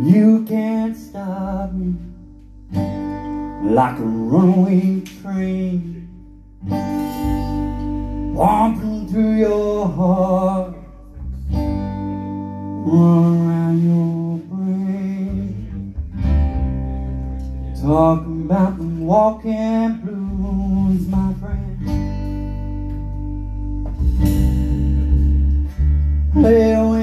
You can't stop me. Like a runaway train. Pumping through your heart, run around your brain, talking about the walking blues, my friend. Play when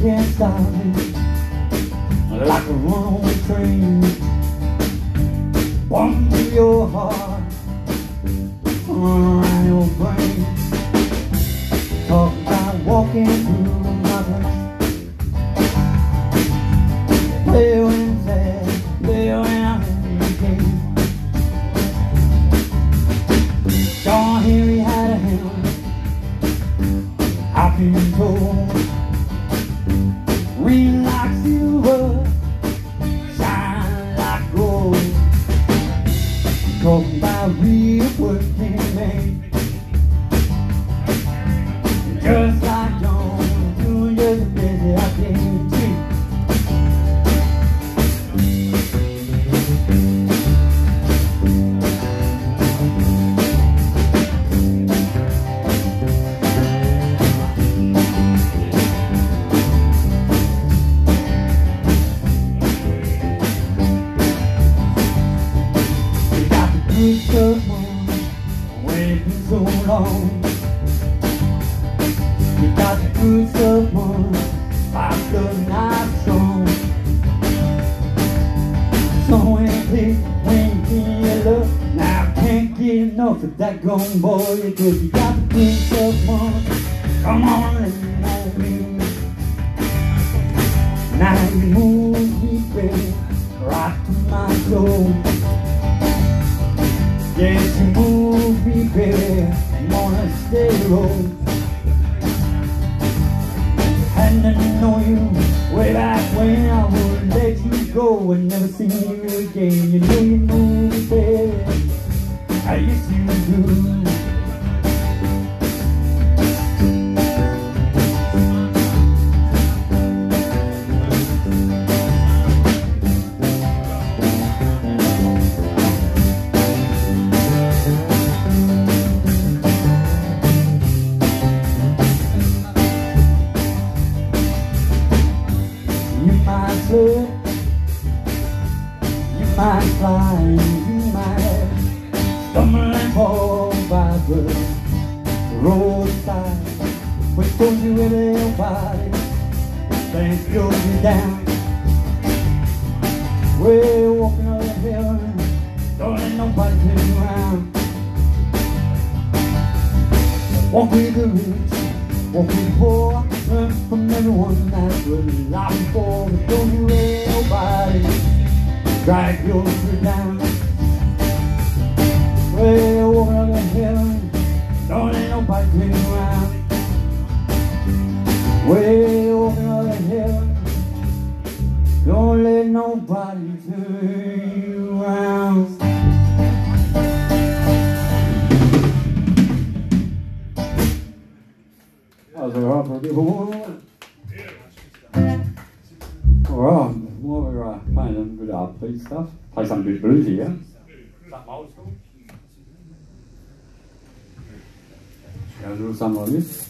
can't stop me like a runaway train. Bump to your heart, run your brain. Talk about walking through my brain. Play the on, waiting so long. You got to stuff on, five good nights strong. So empty when you love, now I can't get enough of that gone boy. Cause you got to stuff on, come on and know me. Now you move me, baby, right to my soul. Yes, you move me, baby, I'm on a steady road. And I know you way back when I would let you go and never see you again. You know you move me, baby, I used to do. You might fly, you might stumble and fall by the roadside. But don't you everybody, think you'll down. We're walking on the hill, don't let nobody turn you around. Walk with the rich, walk with the poor, learn from everyone that's what you're lying for. Don't you let nobody drag your foot down. Walking on the hill, don't let nobody you around. Walking on the hill, don't let nobody turn you around. That was a bit of some stuff, play some good bluesy, yeah? Something old school. Should I do something like this?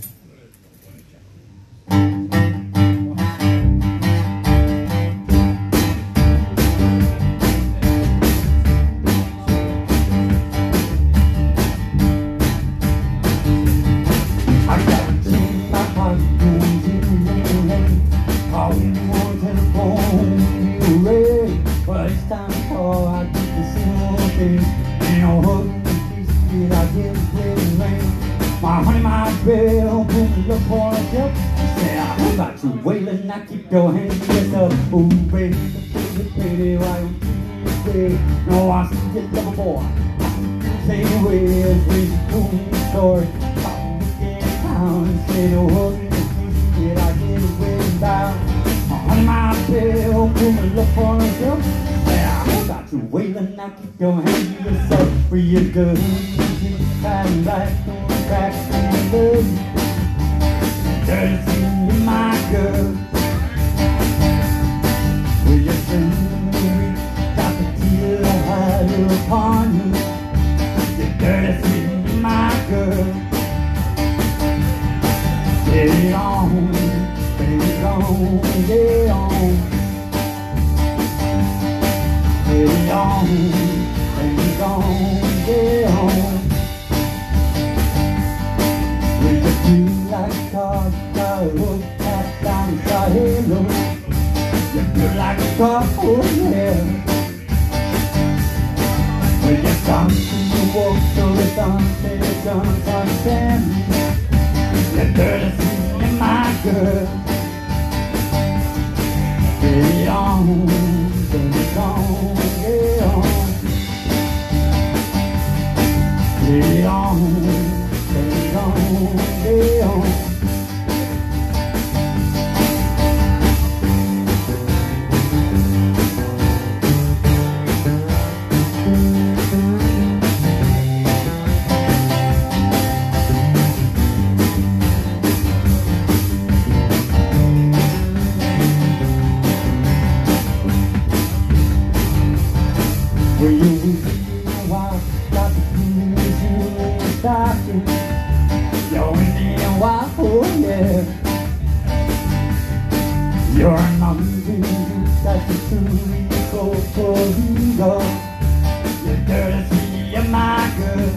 My my bell, look for a help. Say, I heard about you wailing, now keep your hands up. Ooh, baby, baby, baby, why you stay? No, I see you, little boy. Say, where's this cool story? About down and say the word Did I get it way down? On my bed, open and look for myself I got you wailing, now keep your hands to yourself Where you go, time back the back love Dirty in my girl Will you send me got the tear I had upon you You dirty my girl Get on, get on, get on. Get on, get on, get on. Like cars, car, look at down, got hello. You feel like a car, oh yeah. When you come to the walk, the sun, say the sun, sun, the dirty thing my girl. Get on, You're an unbelievable, that's the truth. You go for ego. You're dirty, you're my girl.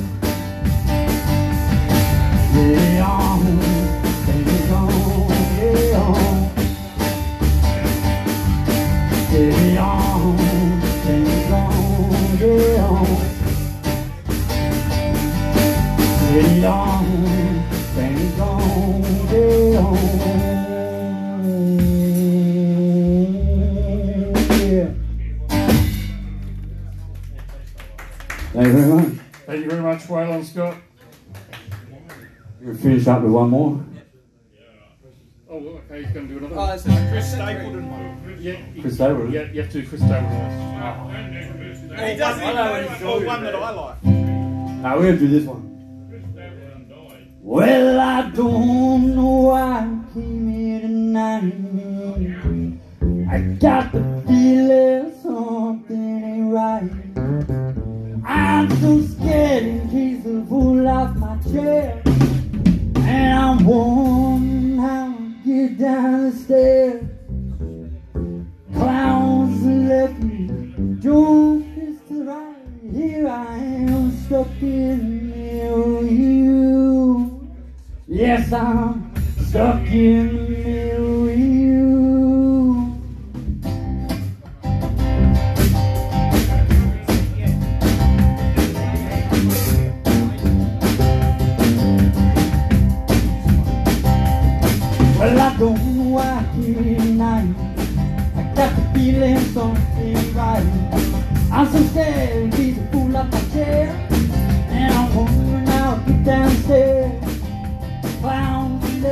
Yeah, on, baby, on, yeah, on. Yeah, on, baby, on, yeah, on. Yeah, on, finish up with one more. Oh, well, okay, he's going to do another Oh, one. it's a Chris Stapleton one. Yeah, you- Chris Stapleton? Yeah, you have to do Chris Stapleton. And he does it, or one that I like. Now we're gonna do this one. Well, I don't know why I came here tonight. I got the feeling something ain't right. I'm so scared in case I fall off my chair. Down the stairs. Clowns left me, jokers to right. Here I am stuck in you. Yes, I'm stuck in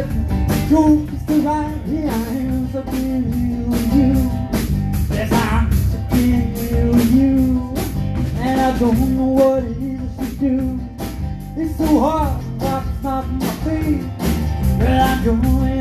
Me, jokes to right. Here I am, so you. Yes, I'm so you. And I don't know what it is should do. It's so hard, rocks off my feet. But I'm going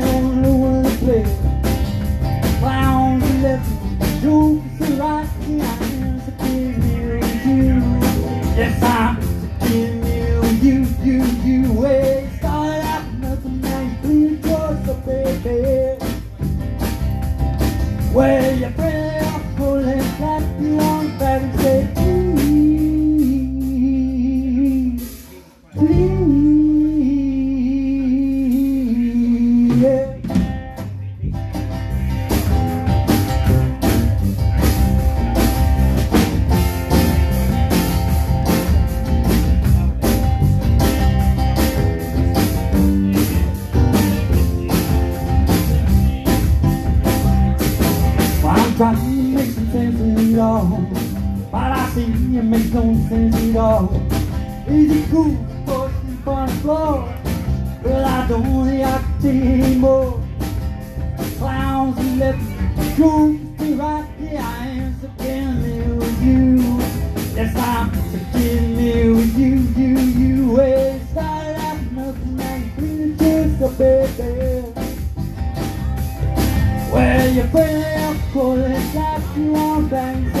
don't take anymore. Clowns and left me goofy right am so me with you. Yes, I'm so me with you, you, you. Well, it started out nothing, you're feeling just a baby. Well, you're bringing up cold and like you on back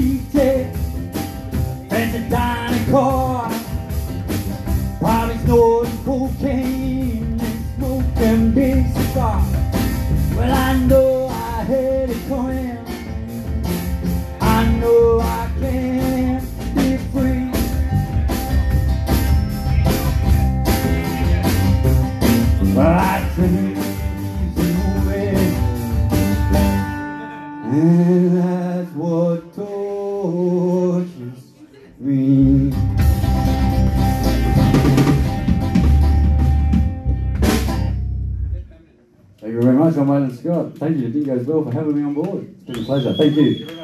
Dingo's Well for having me on board. It's been a pleasure. Thank you.